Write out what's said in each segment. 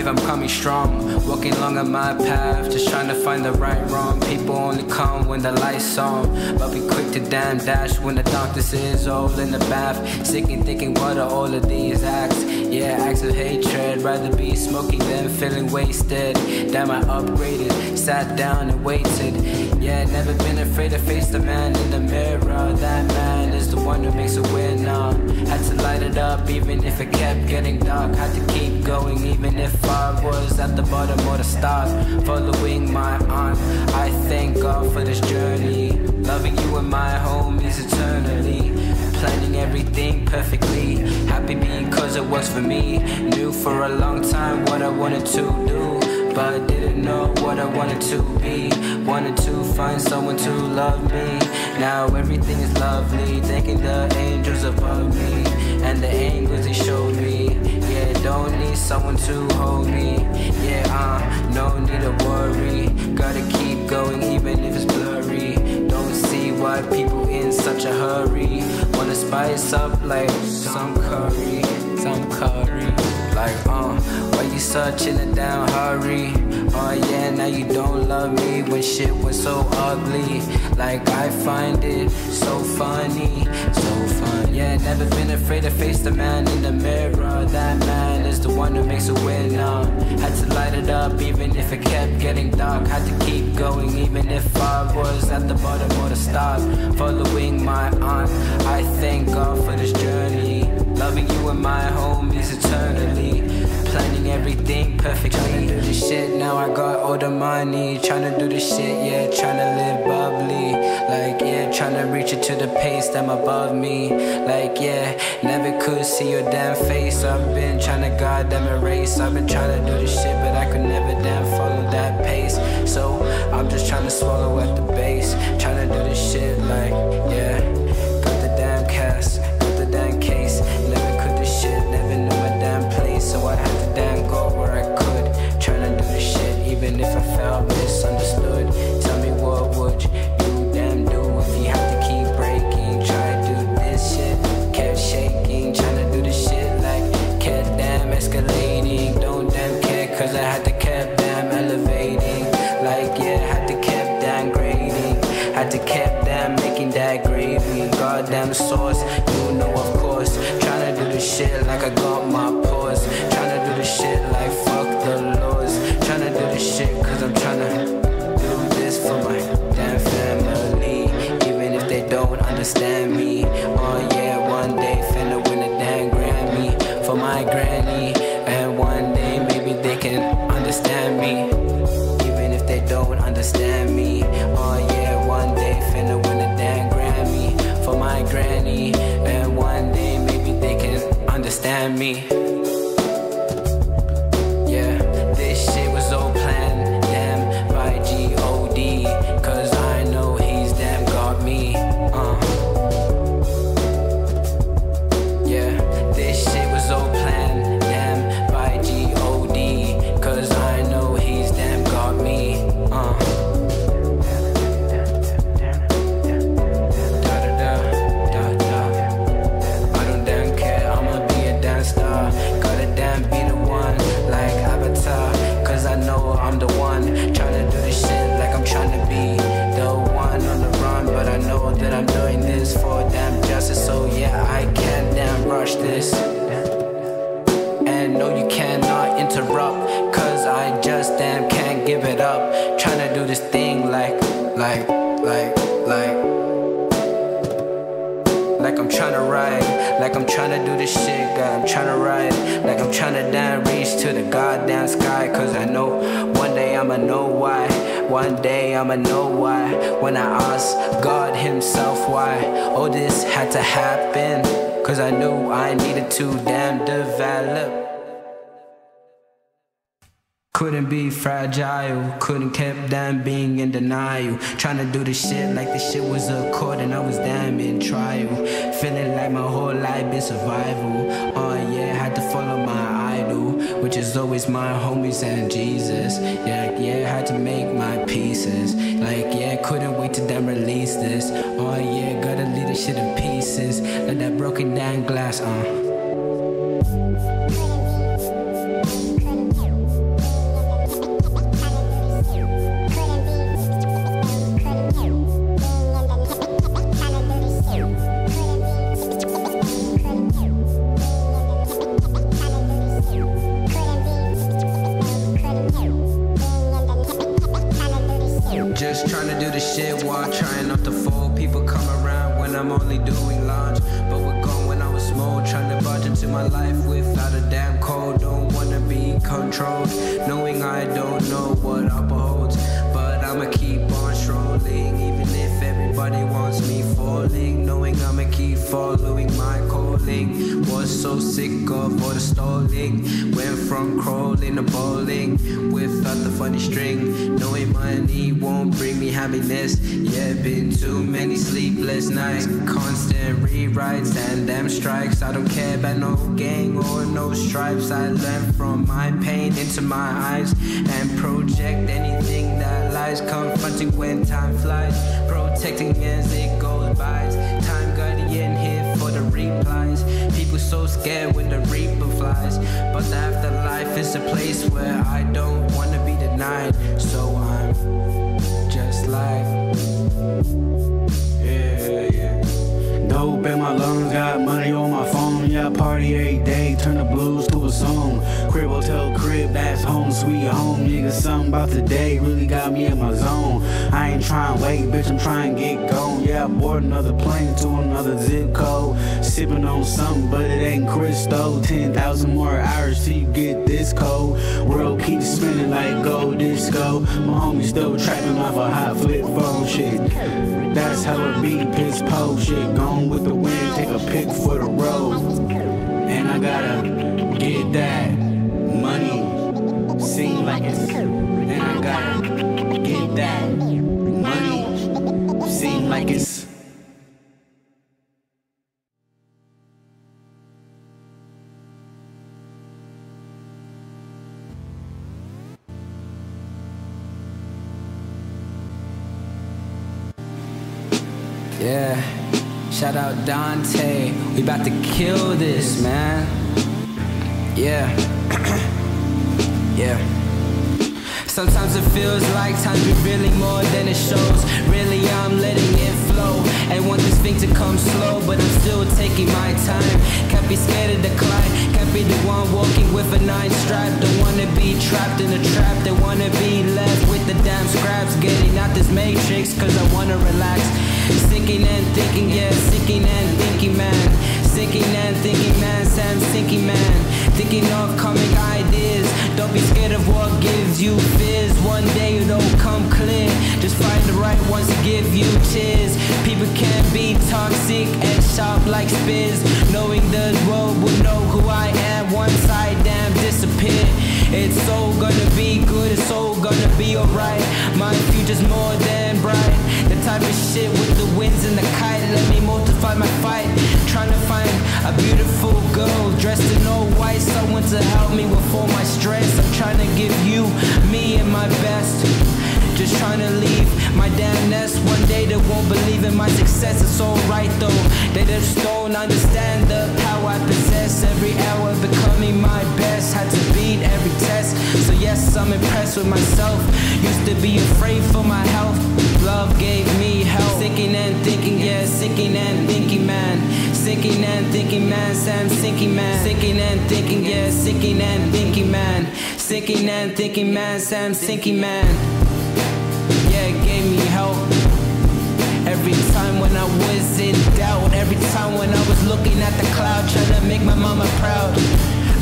wave, I'm coming strong. Walking along on my path, just trying to find the right wrong. People only come when the light's on. But be quick to damn dash when the darkness is all in the bath. Sick and thinking, what are all of these acts? Yeah, acts of hatred. Rather be smoking than feeling wasted. Damn, I upgraded, sat down and waited. Yeah, never been afraid to face the man in the mirror. That man is the one who makes a winner. Had to light it up even if it kept getting dark. Had to keep going even if I was at the bottom or the stars, Following my aunt, I thank God for this journey. Loving you and my homies eternally. Planning everything perfectly. Happy because it works for me. Knew for a long time what I wanted to do. But I didn't know what I wanted to be. Wanted to find someone to love me. Now everything is lovely. Thanking the angels above me. And the angels they showed me. Don't need someone to hold me. Yeah, uh, no need to worry. Gotta keep going even if it's blurry. Don't see why people in such a hurry. Wanna spice up like some curry, some curry. Like, uh, why you such in a damn hurry? Oh yeah, now you don't love me when shit was so ugly. Like I find it so funny, so fun. Yeah, never been afraid to face the man in the mirror. That man is the one who makes a winner. Had to light it up even if it kept getting dark. Had to keep going even if I was at the bottom or the start. Following my aunt, I thank God for this journey. Loving you and my homies eternally. Planning everything perfectly. Trying to do this shit, now I got all the money. Trying to do this shit, yeah, trying to live bubbly. Like, yeah, trying to reach it to the pace them above me. Like, yeah, never could see your damn face. I've been trying to goddamn erase. I've been trying to do this shit, but I could never damn follow that pace. So I'm just trying to swallow at the base. Trying to do this shit, like, Had to kept damn making that gravy. Goddamn sauce, you know of course. Tryna do this shit like I got my pause. Tryna do this shit like fuck the laws. Tryna do this shit cause I'm tryna do this for my damn family. Even if they don't understand me. Me. Like, like, like, like. I'm tryna ride, like I'm tryna do this shit, God. I'm tryna ride, like I'm trying tryna damn reach to the goddamn sky. Cause I know one day I'ma know why. One day I'ma know why. When I ask God Himself why all this had to happen. Cause I knew I needed to damn develop. Couldn't be fragile, couldn't kept damn being in denial. Trying to do this shit like the shit was a court and I was damn in trial. Feeling like my whole life been survival. Oh yeah, had to follow my idol, which is always my homies and Jesus. Yeah, yeah, had to make my pieces. Like yeah, couldn't wait to damn release this. Oh yeah, gotta leave this shit in pieces. Like that broken down glass, uh. Knowing I'ma keep following my calling. Was so sick of all the stalling. Went from crawling to bowling without the funny string. Knowing money won't bring me happiness. Yeah, been too many sleepless nights. Constant rewrites and damn strikes. I don't care about no gang or no stripes. I learn from my pain into my eyes and project anything that lies. Confronting when time flies. Protecting as it so scared when the reaper flies. But the afterlife is a place where I don't wanna be denied. So I'm just like, Yeah, yeah. Dope in my lungs, got money on my phone. Yeah, I party every day, turn the blues to a song. Crib hotel crib, that's home, sweet home. Nigga, something about today really got me in my zone. I ain't trying to wait, bitch, I'm trying to get gone. Yeah, I board another plane to another zip code. Sipping on something, but it ain't crystal. 10,000 more hours till you get this cold. World keeps spinning like gold disco. My homie still trapping off a hot flip phone shit. That's how it be, piss po shit. Gone with the wind, take a pick for the road. And I gotta get that like it's. And I gotta get that money. Seem like it's. yeah. Shout out Dante. We about to kill this, man. Yeah. yeah. Sometimes it feels like time's revealing more than it shows. Really, I'm letting it flow. And want this thing to come slow, but I'm still taking my time. Can't be scared of decline. Can't be the one walking with a nine strap. Don't wanna be trapped in a trap. Don't wanna be left with the damn scraps. Getting out this matrix, cause I wanna relax. Sinking and thinking, yeah, sinking and thinking, man. Sinking and thinking, man. Sam sinking, man. Thinking of comic ideas. Don't be scared of what gives you fears. One day it'll come clear. Just find the right ones to give you tears. People can be toxic and sharp like spears. Knowing the world will know who I am once I damn disappear. It's so gonna be good, it's so gonna be alright. My future's more than bright. The type of shit with the winds and the kite. Let me multiply my fight. Trying to find a beautiful girl dressed in all white. Someone to help me with all my stress. I'm trying to give you me and my best. Just trying to leave my damn nest. One day they won't believe in my success. It's alright though. They just don't understand the power I possess. Every hour becoming my best. Had to beat every test. So yes, I'm impressed with myself. Used to be afraid for my health. Love gave me help. Sinking and thinking, yeah, sinking and thinking, man. Sinking and thinking, man. Sam sinking, man. Sinking and thinking, yeah, sinking and thinking, man. Sinking and thinking, man. Sam sinking, man. Was in doubt, every time when I was looking at the cloud, trying to make my mama proud.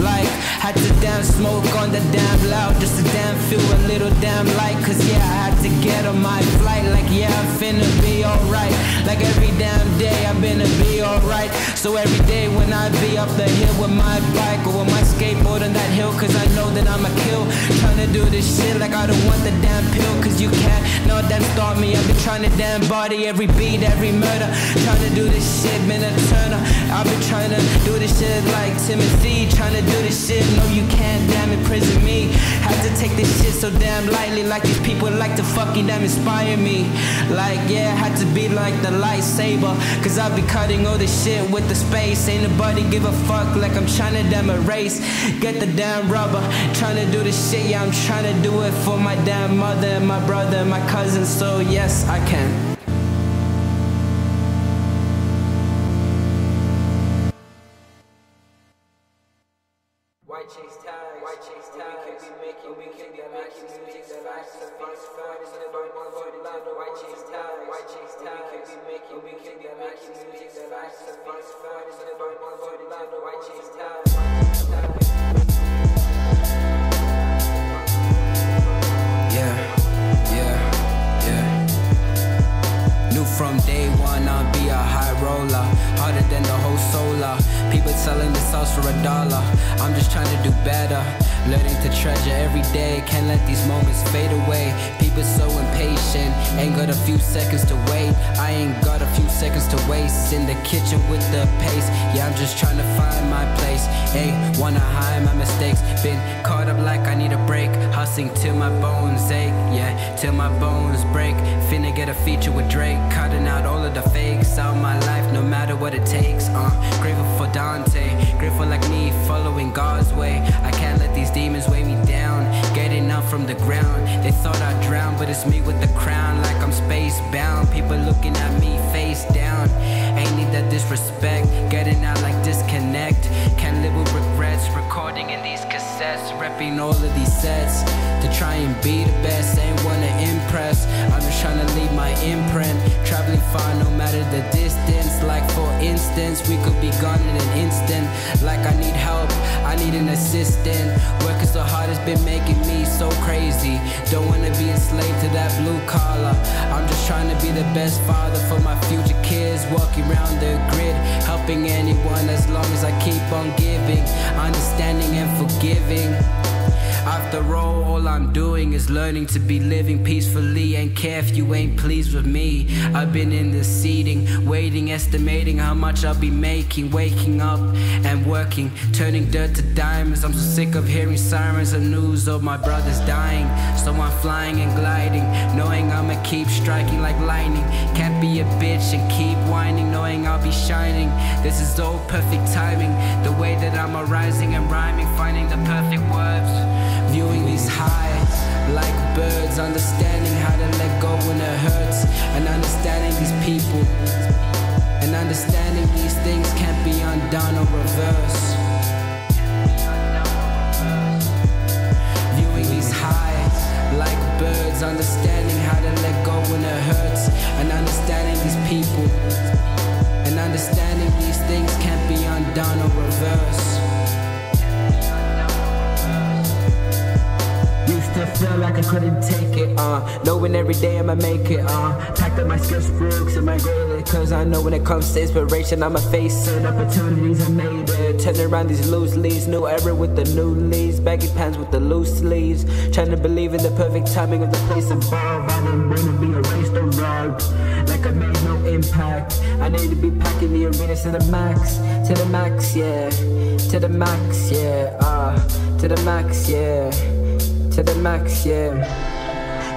Like, had to damn smoke on the damn loud, just to damn feel a little damn light. Cause yeah, I had to get on my flight. Like, yeah, I'm finna be alright. Like every damn day, I'm gonna be alright. So every day when I be up the hill with my bike or with my skateboard on that hill, cause I know that I'ma kill. Trying to do this shit like I don't want the damn pill, cause you can't. No, damn start me. I've been trying to damn body every beat, every murder. Trying to do this shit, been a turner. I've been trying to do this shit like Timothy. Trying to do this shit, no, you can't damn imprison me. Had to take this shit so damn lightly, like these people like to fucking damn inspire me. Like, yeah, had to be like the lightsaber. Cause I be cutting all this shit with the space. Ain't nobody give a fuck like I'm trying to damn erase. Get the damn rubber. Trying to do this shit, yeah, I'm trying to do it for my damn mother and my brother and my cousin. So, yes, I can. To try and be the best. Ain't wanna impress, I'm just trying to leave my imprint. Traveling far no matter the distance. Like for instance, we could be gone in an instant. Like I need help, I need an assistant. Working so hard has been making me so crazy. Don't wanna be enslaved to that blue collar. I'm just trying to be the best father for my future kids. Walking around the grid, helping anyone as long as I keep on giving, understanding and forgiving. After all, all I'm doing is learning to be living peacefully. and care if you ain't pleased with me. I've been in the seating, waiting, estimating how much I'll be making. Waking up and working, turning dirt to diamonds. I'm so sick of hearing sirens and news of my brothers dying. So I'm flying and gliding, knowing I'ma keep striking like lightning. Can't be a bitch and keep whining, knowing I'll be shining. This is all perfect timing. The way that I'm arising and rhyming, finding the perfect words. Viewing these highs like birds, understanding how to let go when it hurts, and understanding these people, and understanding these things can't be undone or reversed. Viewing these highs like birds, understanding how to let go when it hurts, and understanding these people, and understanding these things can't be undone or reversed. Feel like I couldn't take it, uh. Knowing every day I'ma make it, uh. Packed up my sketchbooks and my grade Cause I know when it comes to inspiration I'ma face certain opportunities I made it Turn around these loose leaves. New era with the new leaves. Baggy pants with the loose sleeves. Trying to believe in the perfect timing of the place above. I didn't wanna be erased or robbed Like I made no impact. I need to be packing the arena to the max. To the max, yeah. To the max, yeah, uh. To the max, yeah to the max, yeah.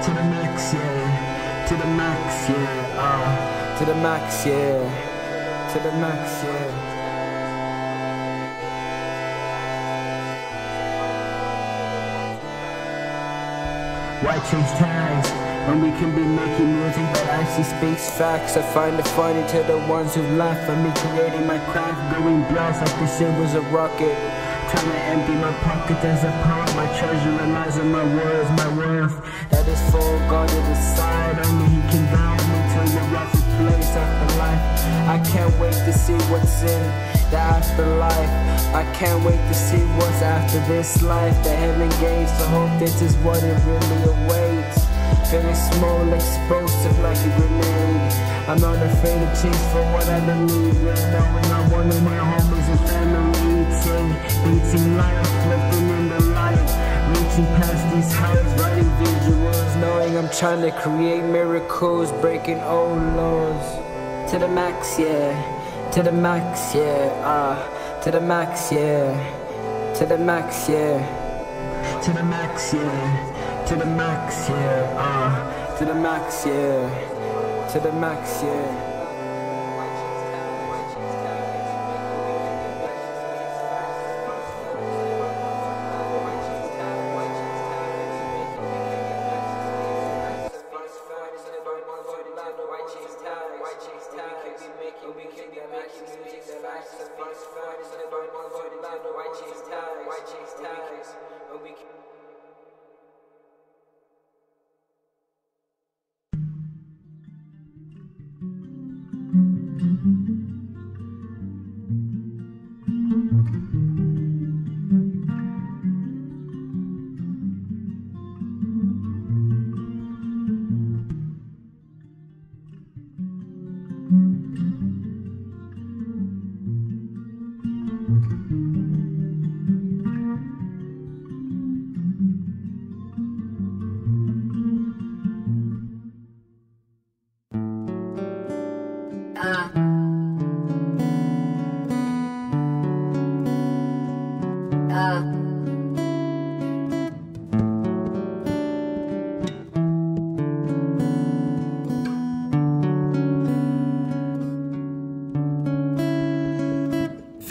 To the max, yeah. To the max, yeah. Uh, to the max, yeah. To the max, yeah. Why chase tags when we can be making music that actually speaks facts? I find it funny to the ones who laugh at me creating my craft, going blast like this shit was a rocket. Trying to empty my pockets as a poet. My treasure on my words, my worth. That is full God to the side. Only He can guide me to the rightful place after life. I can't wait to see what's in the afterlife. I can't wait to see what's after this life. The heaven gates. I hope this is what it really awaits. Feeling small, explosive like a grenade. I'm not afraid to chase for what I believe in. Knowing I'm one of my homies eating, beating life, flipping in the light, reaching past these heights, writing visuals. Knowing I'm trying to create miracles, breaking old laws. To the max, yeah. To the max, yeah. Ah, to the max, yeah. To the max, yeah. To the max, yeah. To the max, yeah. Ah, to the max, yeah. To the max, yeah.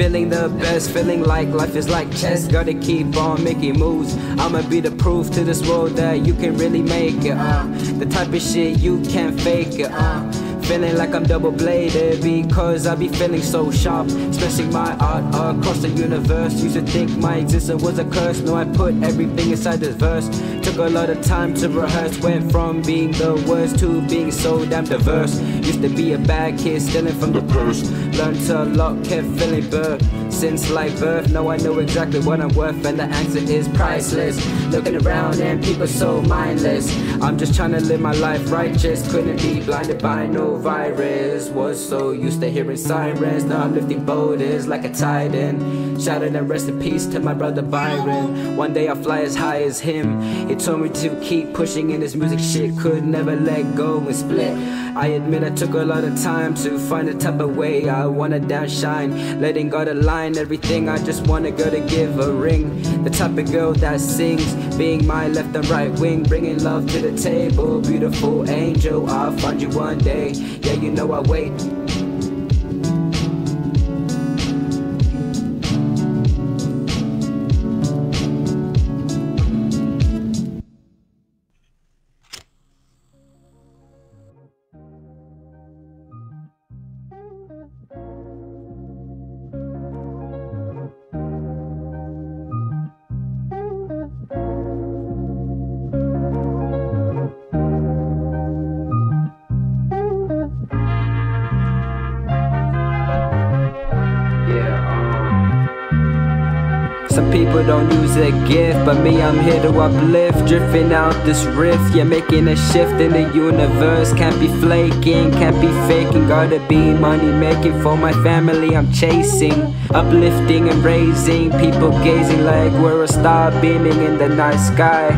Feeling the best, feeling like life is like chess. Gotta keep on making moves. I'ma be the proof to this world that you can really make it. Uh, the type of shit you can't fake it. Uh, feeling like I'm double bladed because I be feeling so sharp. Expressing my art across the universe. Used to think my existence was a curse. No, I put everything inside this verse. Took a lot of time to rehearse. Went from being the worst to being so damn diverse. Used to be a bad kid, stealing from the purse. Learned to lock, kept feeling burnt. Since like birth, now I know exactly what I'm worth, and the answer is priceless. Looking around and people so mindless. I'm just trying to live my life righteous. Couldn't be blinded by no virus. Was so used to hearing sirens. Now I'm lifting boulders like a titan. Shouting and rest in peace to my brother Byron. One day I'll fly as high as him. He told me to keep pushing in this music shit. Could never let go and split. I admit I took a lot of time to find the type of way I wanna downshine. Letting God align everything. I just want a girl to give a ring. The type of girl that sings, being my left and right wing, bringing love to the table. Beautiful angel, I'll find you one day. Yeah, you know I wait. Don't use a gift, but me, I'm here to uplift. Drifting out this rift, yeah, making a shift in the universe. Can't be flaking, can't be faking. Gotta be money making for my family, I'm chasing. Uplifting and raising, people gazing like we're a star beaming in the night sky.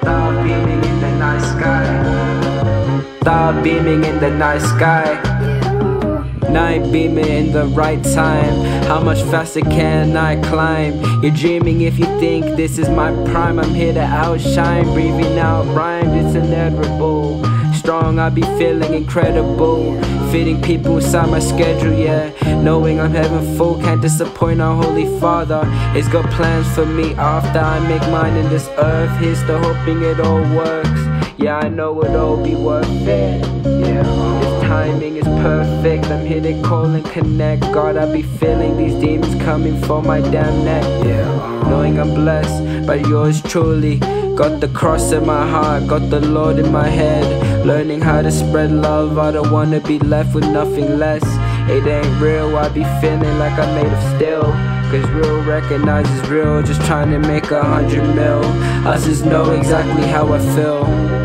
Star beaming in the night sky. Star beaming in the night sky. Night beaming in the right time. How much faster can I climb? You're dreaming if you think this is my prime. I'm here to outshine, breathing out rhymes. It's inevitable. Strong, I be feeling incredible. Fitting people inside my schedule, yeah. Knowing I'm heaven full, can't disappoint our Holy Father. He's got plans for me after I make mine in this earth. Here's to hoping it all works. Yeah, I know it'll be worth it. Yeah, this timing is perfect. I'm here to call and connect. God, I be feeling these demons coming for my damn neck. Yeah, knowing I'm blessed by yours truly. Got the cross in my heart, got the Lord in my head. Learning how to spread love, I don't wanna be left with nothing less. It ain't real, I be feeling like I'm made of steel. Cause real recognizes real, just trying to make a hundred mil. Us just know exactly how I feel.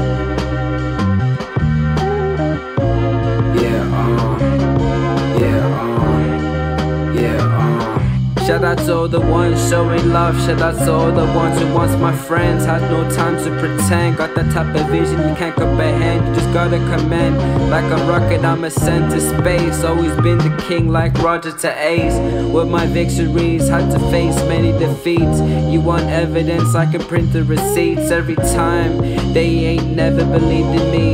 All the ones showing love. Out to all the ones who once my friends had no time to pretend. Got that type of vision you can't comprehend. You just gotta command Like a rocket, I'm a sent to space. Always been the king, like Roger to Ace. With my victories, had to face many defeats. You want evidence? I can print the receipts every time. They ain't never believed in me.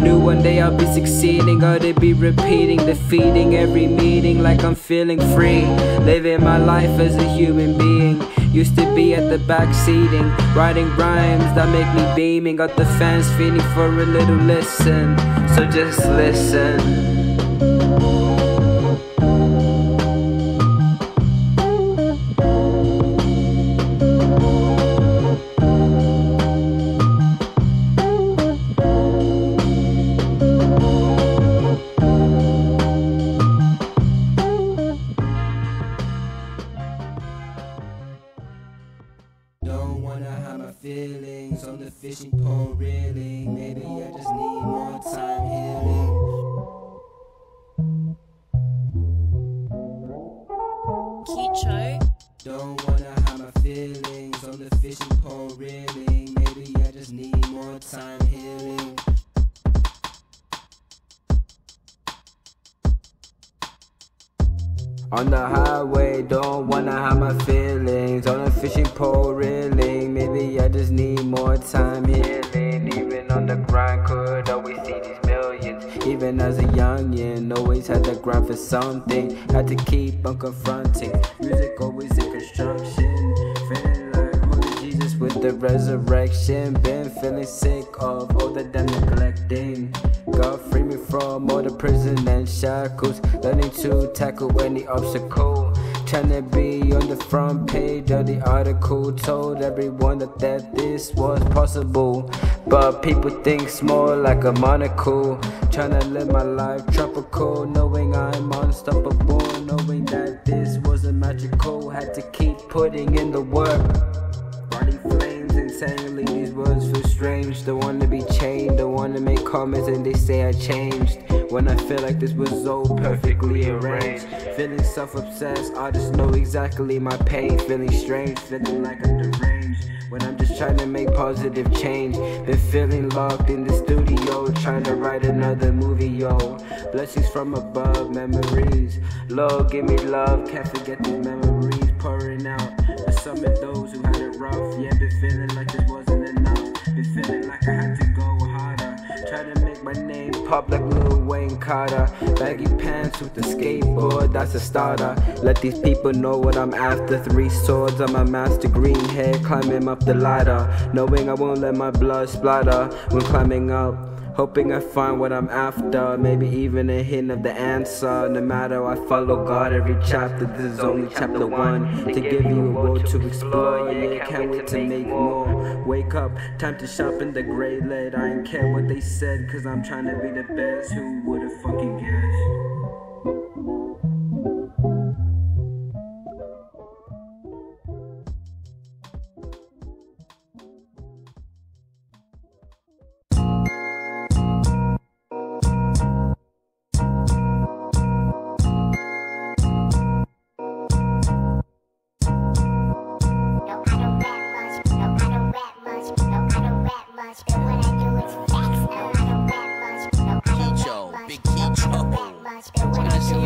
Knew one day I'll be succeeding. Gotta be repeating, defeating every meeting like I'm feeling free. Living my life as a human being. Used to be at the back seating, writing rhymes that make me beaming. Got the fans feeling for a little listen, so just listen. feelings on the fishing pole, really. Maybe I something. Had to keep on confronting. Music always in construction. Feeling like holy Jesus with the resurrection. Been feeling sick of all that I'm neglecting. God free me from all the prison and shackles. Learning to tackle any obstacle. Trying to be on the front page of the article. Told everyone that, that this was possible. But people think small like a monocle. Trying to live my life tropical. Knowing so perfectly arranged. Feeling self obsessed, I just know exactly my pain. Feeling strange, feeling like I'm deranged. When I'm just trying to make positive change. Been feeling locked in the studio, trying to write another movie, yo. Blessings from above, memories. Lord, give me love, can't forget these memories pouring out. For some of those who had it rough, yeah, been feeling like this wasn't enough. Been feeling like I had to go like Lil Wayne Carter. Baggy pants with the skateboard, that's a starter. Let these people know what I'm after. Three swords on my master green hair, climbing up the ladder. Knowing I won't let my blood splatter when climbing up. Hoping I find what I'm after, maybe even a hint of the answer. No matter I follow God every chapter, this is only chapter one. To give you a world to explore, yeah, can't wait to make more. Wake up, time to shop in the gray lead. I ain't care what they said, cause I'm trying to be the best. Who would've fucking guessed?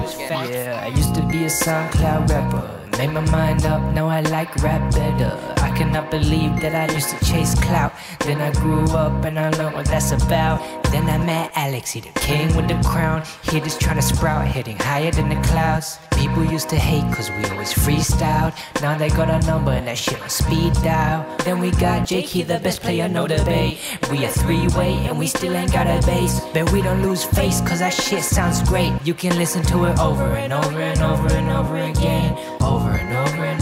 Yeah, I used to be a SoundCloud rapper. Made my mind up, now I like rap better. I cannot believe that I used to chase clout. Then I grew up and I learned what that's about. Then I met Alex, he the king with the crown. He just trying to sprout, heading higher than the clouds. People used to hate cause we always freestyled. Now they got a number and that shit on speed dial. Then we got Jake, he the best player, no debate. We a three way and we still ain't got a base. But we don't lose face cause that shit sounds great. You can listen to it over and over and over and over again. Over and over and over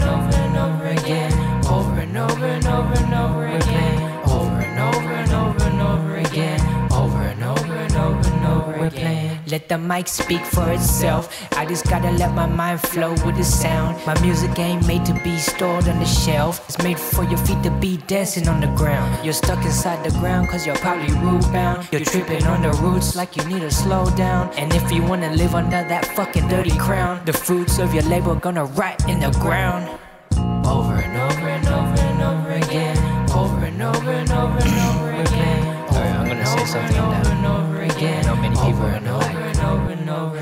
Let the mic speak for itself. I just gotta let my mind flow with the sound. My music ain't made to be stored on the shelf. It's made for your feet to be dancing on the ground. You're stuck inside the ground cause you're probably root bound. You're tripping on the roots like you need to slow down. And if you wanna live under that fucking dirty crown, the fruits of your labor gonna rot in the ground. Over and over and over and over again. Over and over and over and over again. Alright, I'm gonna say something that over and over again. Not many people are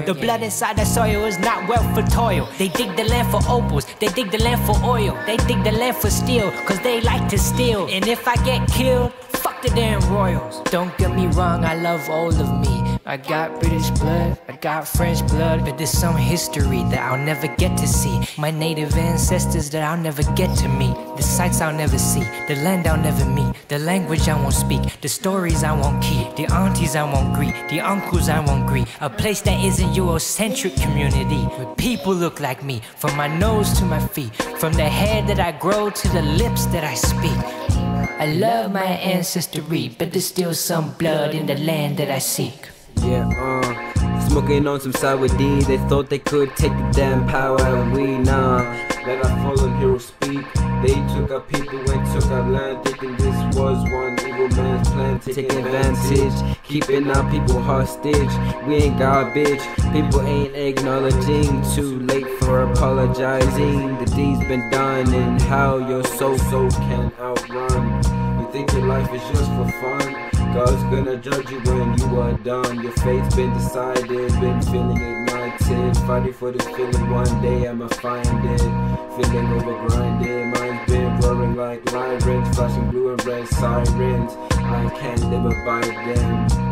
The blood inside the soil is not well for toil. They dig the land for opals, they dig the land for oil, they dig the land for steel, cause they like to steal. And if I get killed, fuck the damn royals. Don't get me wrong, I love all of me. I got British blood, I got French blood, but there's some history that I'll never get to see. My native ancestors that I'll never get to meet. The sights I'll never see, the land I'll never meet, the language I won't speak, the stories I won't keep, the aunties I won't greet, the uncles I won't greet. A place that isn't Eurocentric community, where people look like me, from my nose to my feet, from the hair that I grow to the lips that I speak. I love my ancestry, but there's still some blood in the land that I seek. Yeah, uh, smoking on some sour D. They thought they could take the damn power, and we nah. Let our fallen heroes speak. They took our people and took our land, thinking this was one evil man's plan. Taking advantage, keeping our people hostage. We ain't garbage, people ain't acknowledging. Too late for apologizing. The deed's been done, and how your soul so can outrun. Think your life is just for fun? God's gonna judge you when you are done. Your fate's been decided, been feeling ignited. Fighting for this feeling one day I'ma find it. Feeling overgrinded, mind's been roaring like sirens, flashing blue and red sirens. I can't live abide them.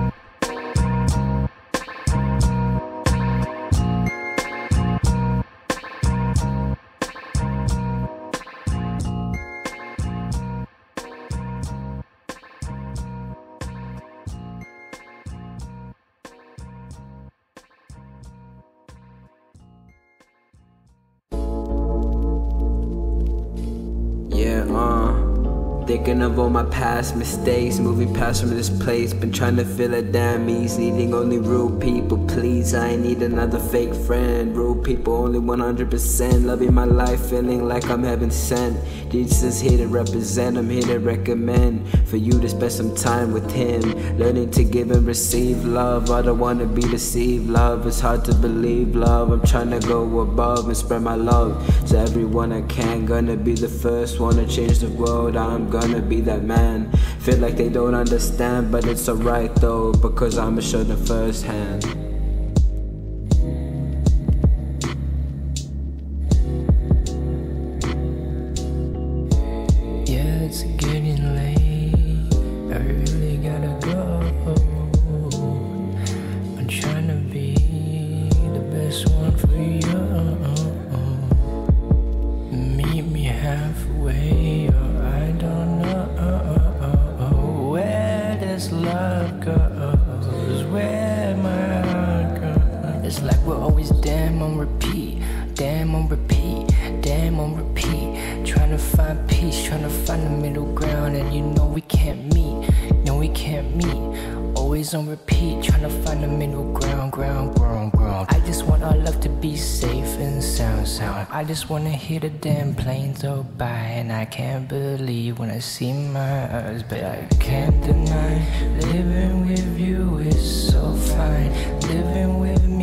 Thinking of all my past mistakes, moving past from this place. Been trying to feel a damn ease, needing only real people, please. I ain't need another fake friend. Real people, only 100%. Loving my life, feeling like I'm heaven sent. Jesus is here to represent, I'm here to recommend for you to spend some time with Him. Learning to give and receive love. I don't wanna be deceived, love. is hard to believe, love. I'm trying to go above and spread my love to everyone I can. Gonna be the first one to change the world. I'm gonna be that man. Feel like they don't understand, but it's alright though, because I'ma show them firsthand. I just wanna hear the damn planes go by, and I can't believe when I see my eyes, but I can't deny living with you is so fine. Living with me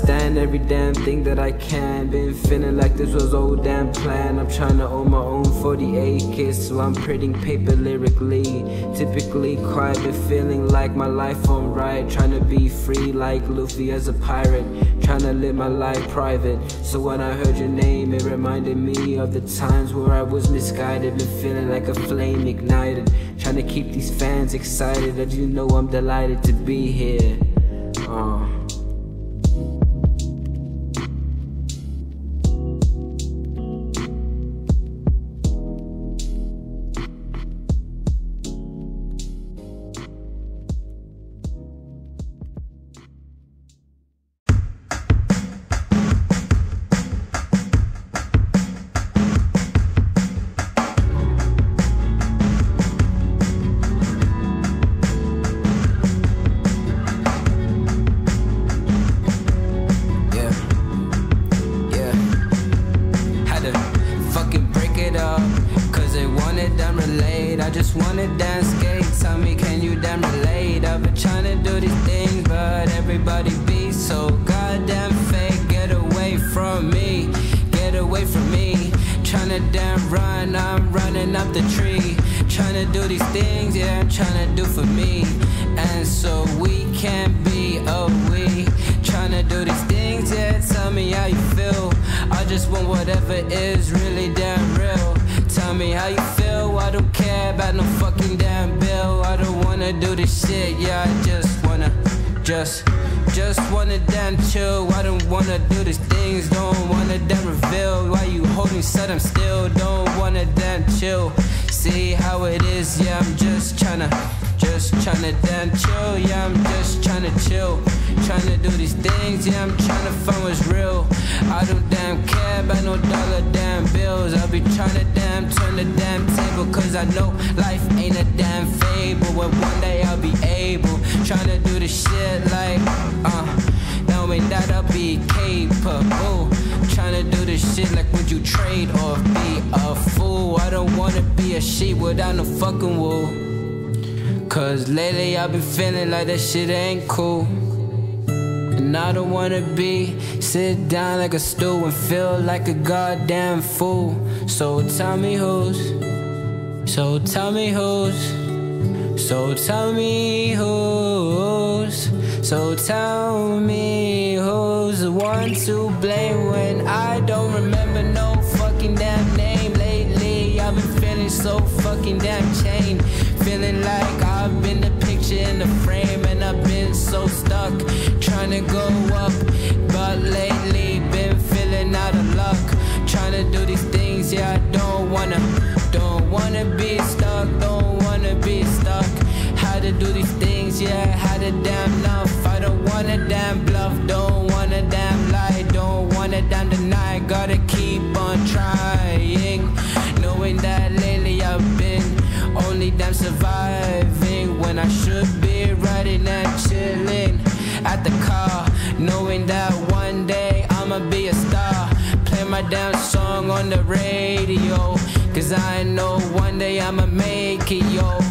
understand every damn thing that I can. Been feeling like this was old damn plan. I'm trying to own my own 48 kids, so I'm printing paper lyrically. Typically quiet, but feeling like my life on right. Trying to be free like Luffy as a pirate. Trying to live my life private. So when I heard your name, it reminded me of the times where I was misguided. Been feeling like a flame ignited. Trying to keep these fans excited. As you know, I'm delighted to be here. Do this shit, yeah. I just wanna, just, just wanna damn chill. I don't wanna do these things. Don't wanna damn reveal. Why you holding set? Still. Don't wanna damn chill. See how it is, yeah. I'm just tryna, just tryna damn chill. Yeah, I'm just tryna chill. Trying to do these things, yeah, I'm trying to find what's real. I don't damn care about no dollar damn bills. I'll be trying to damn turn the damn table, cause I know life ain't a damn fable. But one day I'll be able. Trying to do the shit like, uh, knowing that I'll be capable. Trying to do this shit like would you trade or be a fool? I don't wanna be a sheep without no fucking wool. Cause lately I've been feeling like that shit ain't cool. And I don't wanna be sit down like a stool and feel like a goddamn fool. So tell me who's, so tell me who's, so tell me who's, so tell me who's the one to blame when I don't remember no fucking damn name lately. I've been feeling so fucking damn chained. Feeling like I've been the picture in the frame and I've been so stuck trying to go up. But lately, been feeling out of luck. Trying to do these things, yeah, I don't wanna, don't wanna be stuck, don't wanna be stuck. How to do these things, yeah, how to damn enough. I don't wanna damn bluff, don't wanna damn lie, don't wanna damn deny. Gotta keep on trying, knowing that lately I've been only damn surviving at the car, knowing that one day I'ma be a star. Play my damn song on the radio, cause I know one day I'ma make it, yo.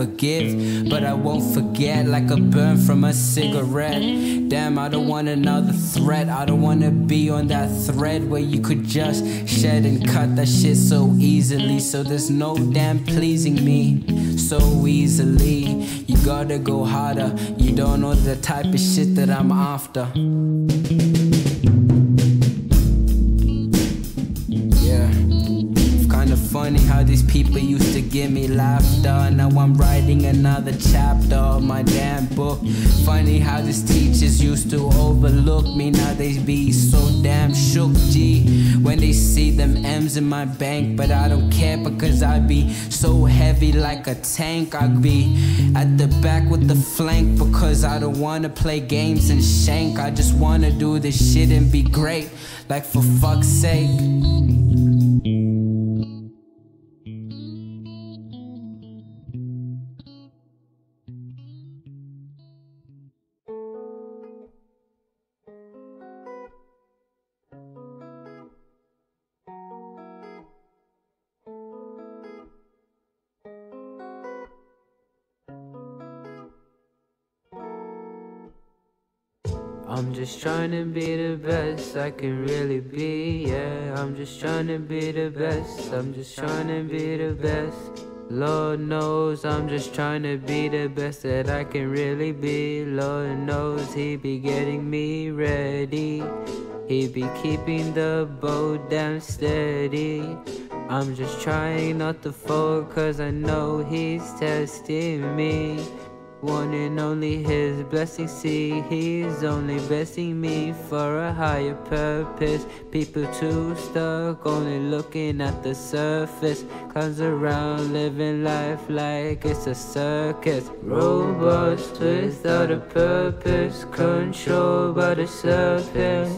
Forgive. But I won't forget like a burn from a cigarette. Damn, I don't want another threat. I don't wanna be on that thread where you could just shed and cut that shit so easily. So there's no damn pleasing me so easily. You gotta go harder. You don't know the type of shit that I'm after. Now I'm writing another chapter of my damn book. Funny how these teachers used to overlook me. Now they be so damn shook, G. When they see them M's in my bank, but I don't care because I be so heavy like a tank. I'd be at the back with the flank because I don't wanna play games and shank. I just wanna do this shit and be great, like for fuck's sake. Just trying to be the best I can really be, yeah. I'm just trying to be the best. I'm just trying to be the best. Lord knows I'm just trying to be the best that I can really be. Lord knows He be getting me ready. He be keeping the boat down steady. I'm just trying not to fall cause I know He's testing me. One and only His blessing, see, He's only blessing me for a higher purpose. People too stuck, only looking at the surface. Comes around living life like it's a circus. Robots without a purpose, controlled by the surface.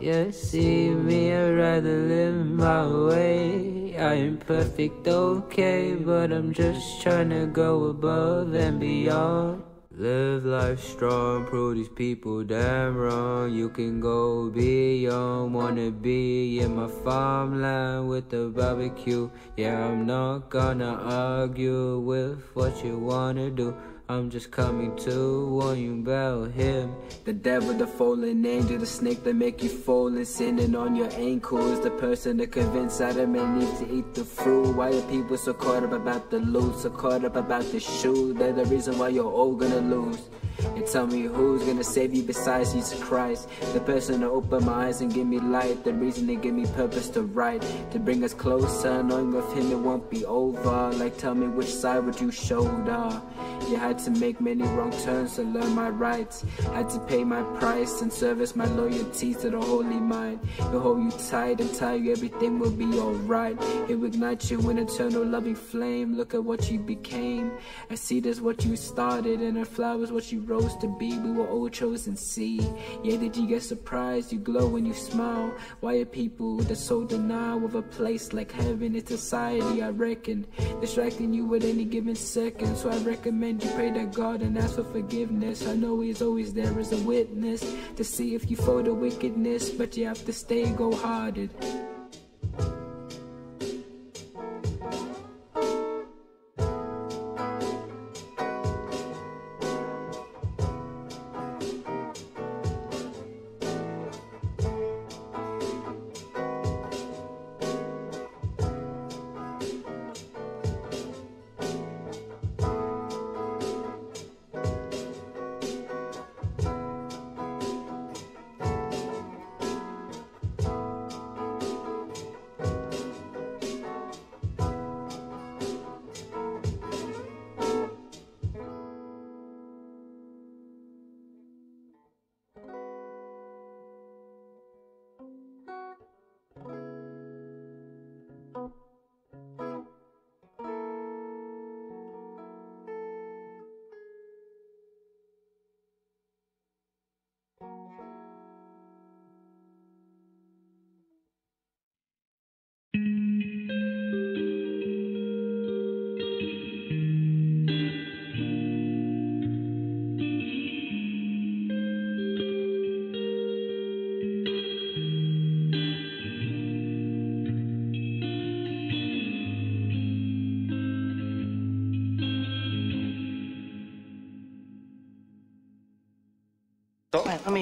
Yeah, see me, I'd rather live my way. I am perfect, okay, but I'm just trying to go above and beyond. Live life strong, prove these people damn wrong. You can go beyond, wanna be in my farmland with the barbecue. Yeah, I'm not gonna argue with what you wanna do. I'm just coming to warn you about him. The devil, the fallen angel, the snake that make you fall and sinning on your ankles. The person that convinced Adam and Eve to eat the fruit. Why are people so caught up about the loot, so caught up about the shoe? They're the reason why you're all gonna lose. And tell me who's gonna save you besides Jesus Christ? The person to open my eyes and give me light. The reason to give me purpose to write. To bring us closer, knowing with him it won't be over. Like tell me which side would you shoulder? You had to make many wrong turns to learn my rights. Had to pay my price and service my loyalty to the holy mind. He'll hold you tight and tell you everything will be alright. He'll ignite you in eternal loving flame. Look at what you became. I see is what you started, and a flower's what you rose to be. We were all chosen seed. Yeah, did you get surprised? You glow when you smile. Why are people that so denial of a place like heaven in society? I reckon distracting you at any given second. So I recommend you pray to God and ask for forgiveness. I know He's always there as a witness to see if you fall to wickedness, but you have to stay go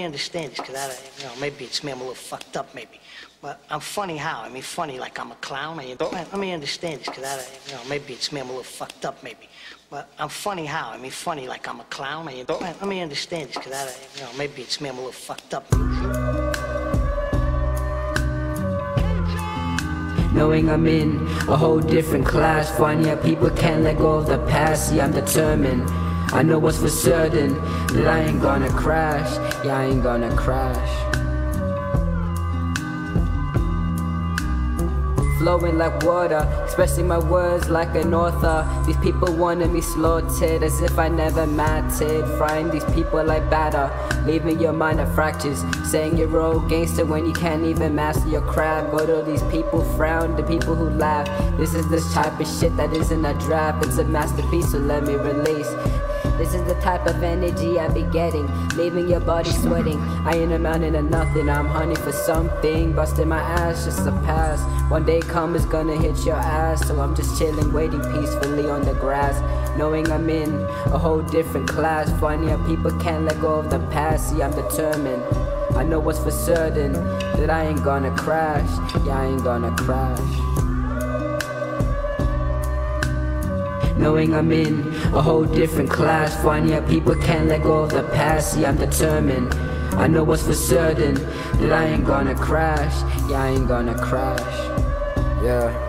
hearted. let me understand this, because I, you know, maybe it's me, I'm a little fucked up, maybe. But I'm funny how? I mean, funny like I'm a clown. I, oh. let me understand this, because I, you know, maybe it's me, I'm a little fucked up, maybe. But I'm funny how? I mean, funny like I'm a clown. I, oh. let me understand this, because I, you know, maybe it's me, I'm a little fucked up. Knowing I'm in a whole different class. Funny how people can't let go of the past. See, I'm determined. I know what's for certain that I ain't gonna crash. Yeah, I ain't gonna crash. flowing like water, expressing my words like an author. These people wanted me slaughtered as if I never mattered. Frying these people like batter, leaving your mind at fractures. Saying you're a gangster when you can't even master your craft. Go to these people frown, the people who laugh. This is this type of shit that isn't a draft, it's a masterpiece, so let me release. This is the type of energy I be getting, leaving your body sweating. I ain't a amounting to nothing, I'm hunting for something. Busting my ass just to pass. One day come is gonna hit your ass, so I'm just chilling, waiting peacefully on the grass. Knowing I'm in a whole different class. Funny how people can't let go of the past. See, I'm determined. I know what's for certain that I ain't gonna crash. Yeah, I ain't gonna crash. Knowing I'm in a whole different class. Funny how people can't let go of the past. See, I'm determined. I know what's for certain that I ain't gonna crash. Yeah, I ain't gonna crash. Yeah.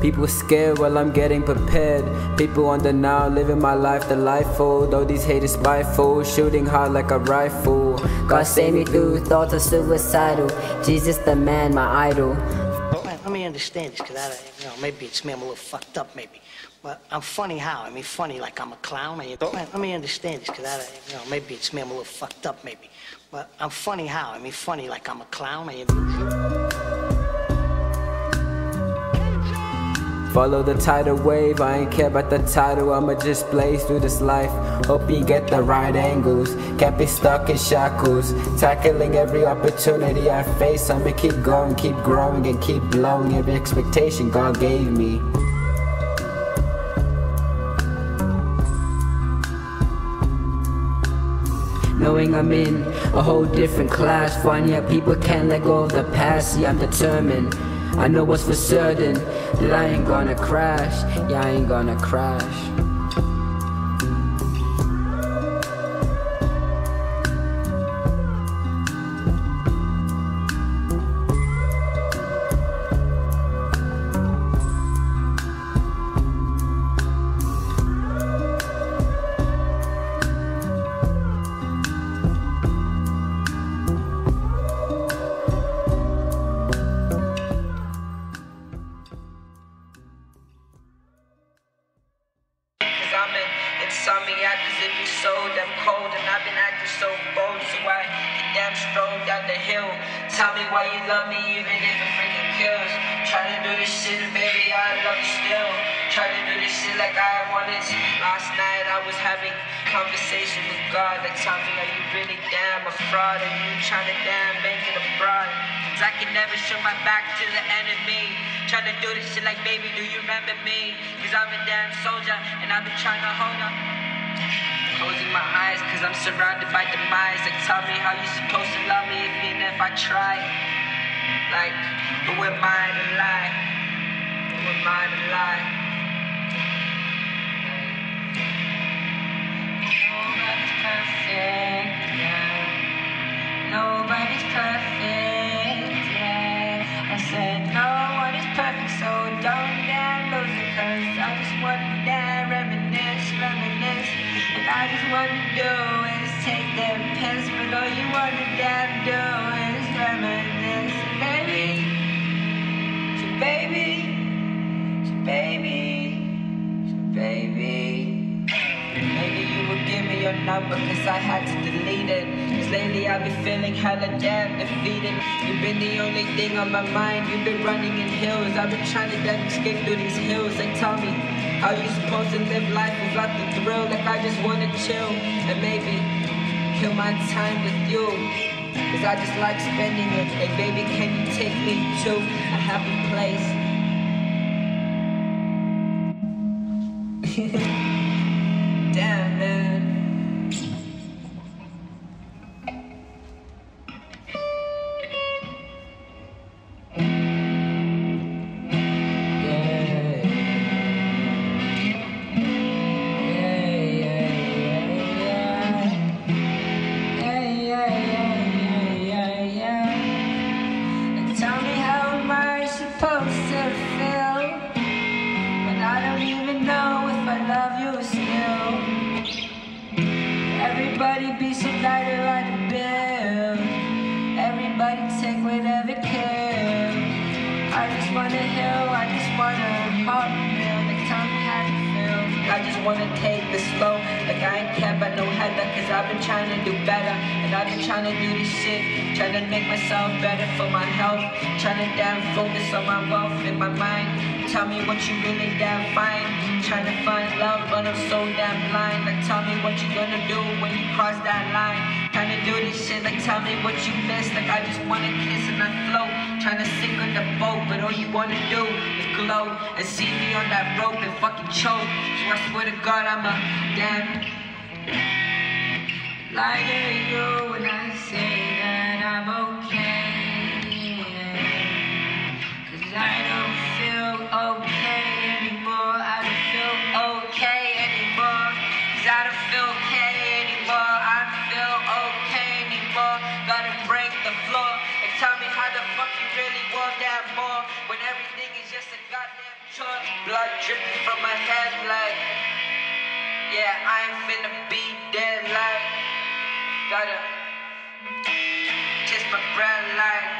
People scared while I'm getting prepared. People on the now, living my life delightful. Though these haters spiteful, shooting hard like a rifle. God save me through thoughts of suicidal. Jesus the man, my idol. Let me understand this, because I, you know, maybe it's me, I'm a little fucked up, maybe. But I'm funny how? I mean, funny like I'm a clown. I, oh. let me understand this, because I, you know, maybe it's me, I'm a little fucked up, maybe. But I'm funny how? I mean, funny like I'm a clown. I, Follow the tidal wave, I ain't care about the title, I'ma just blaze through this life. Hope you get the right angles, can't be stuck in shackles. Tackling every opportunity I face, I'ma keep going, keep growing, and keep blowing every expectation God gave me. Knowing I'm in a whole different class. Funny how people can't let go of the past. See, I'm determined. I know what's for certain that I ain't gonna crash. Yeah, I ain't gonna crash. mind alive. because I had to delete it. Cause lately I've been feeling hella damn defeated. You've been the only thing on my mind. You've been running in hills. I've been trying to escape through these hills. Like tell me, how you supposed to live life without the thrill? Like I just wanna chill and maybe kill my time with you. Cause I just like spending it Hey baby, can you take me to a happy place? feel. Everybody take whatever care. I just wanna heal, I just wanna heart real. Like tell me how feel. I just wanna take the slow. Like I ain't care about no header, cause I've been trying to do better. And I've been trying to do this shit. Trying to make myself better for my health. Trying to damn focus on my wealth in my mind. Tell me what you really damn find. Trying to find love, but I'm so damn blind. Like tell me what you gonna do when you cross that line. Trying to do this shit, like tell me what you miss. Like I just wanna kiss and I float. Trying to sink on the boat, but all you wanna do is glow and see me on that rope and fucking choke. So I swear to God, I'm a damn lie to you when I say that I'm okay. Cause I don't feel okay finna be dead like. Gotta kiss my breath like.